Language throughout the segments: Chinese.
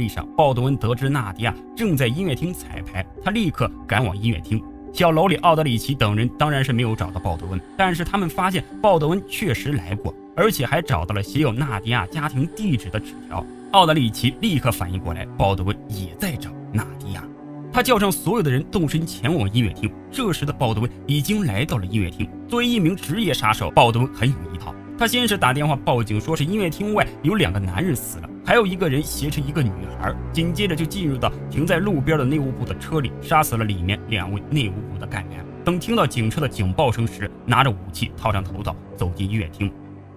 地上，鲍德温得知纳迪亚正在音乐厅彩排，他立刻赶往音乐厅。小楼里，奥德里奇等人当然是没有找到鲍德温，但是他们发现鲍德温确实来过，而且还找到了写有纳迪亚家庭地址的纸条。奥德里奇立刻反应过来，鲍德温也在找纳迪亚。他叫上所有的人动身前往音乐厅。这时的鲍德温已经来到了音乐厅。作为一名职业杀手，鲍德温很有一套。他先是打电话报警，说是音乐厅外有两个男人死了，还有一个人挟持一个女孩。紧接着就进入到停在路边的内务部的车里，杀死了里面两位内务部的干员。等听到警车的警报声时，拿着武器套上头套走进音乐厅。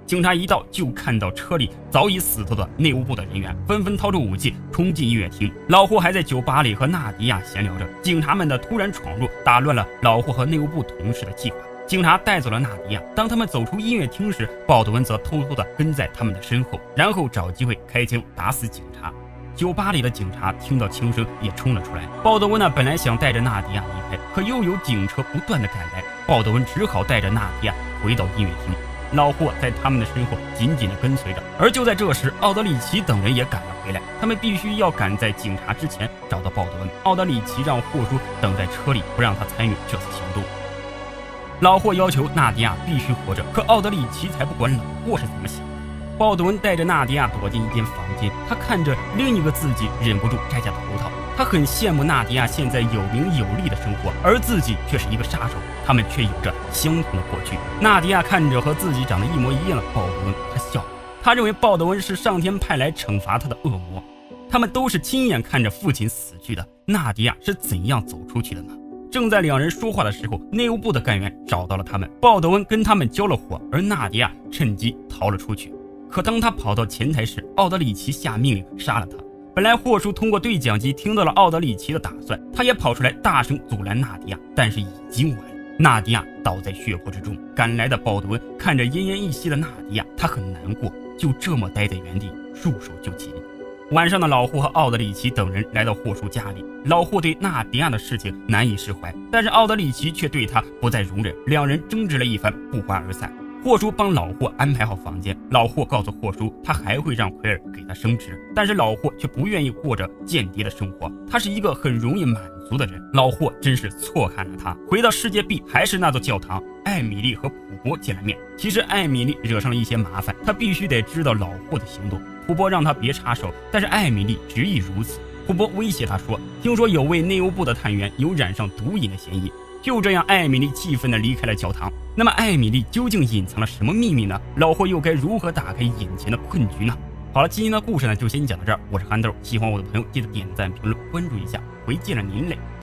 警察一到，就看到车里早已死透的内务部的人员，纷纷掏出武器冲进音乐厅。老霍还在酒吧里和纳迪亚闲聊着，警察们的突然闯入打乱了老霍和内务部同事的计划。警察带走了纳迪亚。当他们走出音乐厅时，鲍德温则偷偷地跟在他们的身后，然后找机会开枪打死警察。酒吧里的警察听到枪声也冲了出来。鲍德温呢，本来想带着纳迪亚离开，可又有警车不断的赶来，鲍德温只好带着纳迪亚回到音乐厅。老霍在他们的身后紧紧地跟随着，而就在这时，奥德里奇等人也赶了回来。他们必须要赶在警察之前找到鲍德温。奥德里奇让霍叔等在车里，不让他参与这次行动。老霍要求纳迪亚必须活着，可奥德里奇才不管老霍是怎么想。鲍德温带着纳迪亚躲进一间房间，他看着另一个自己，忍不住摘下头套。他很羡慕纳迪亚现在有名有利的生活，而自己却是一个杀手。他们却有着相同的过去。纳迪亚看着和自己长得一模一样的鲍德温，他笑了。他认为鲍德温是上天派来惩罚他的恶魔。他们都是亲眼看着父亲死去的。纳迪亚是怎样走出去的呢？正在两人说话的时候，内务部的干员找到了他们。鲍德温跟他们交了火，而纳迪亚趁机逃了出去。可当他跑到前台时，奥德里奇下命令杀了他。本来霍叔通过对讲机听到了奥德里奇的打算，他也跑出来大声阻拦纳迪亚，但是已经晚了。纳迪亚倒在血泊之中，赶来的鲍德温看着奄奄一息的纳迪亚，他很难过，就这么待在原地，束手就擒。晚上的老霍和奥德里奇等人来到霍叔家里，老霍对纳迪亚的事情难以释怀，但是奥德里奇却对他不再容忍，两人争执了一番，不欢而散。霍叔帮老霍安排好房间，老霍告诉霍叔，他还会让奎尔给他升职，但是老霍却不愿意过着间谍的生活，他是一个很容易满足的人。老霍真是错看了他。回到世界 B，还是那座教堂，艾米丽和普波见了面。其实艾米丽惹上了一些麻烦，她必须得知道老霍的行动。普波让他别插手，但是艾米丽执意如此。普波威胁他说：“听说有位内务部的探员有染上毒瘾的嫌疑。”就这样，艾米丽气愤地离开了教堂。那么，艾米丽究竟隐藏了什么秘密呢？老霍又该如何打开眼前的困局呢？好了，今天的故事呢，就先讲到这儿。我是憨豆，喜欢我的朋友记得点赞、评论、关注一下。回见了您嘞！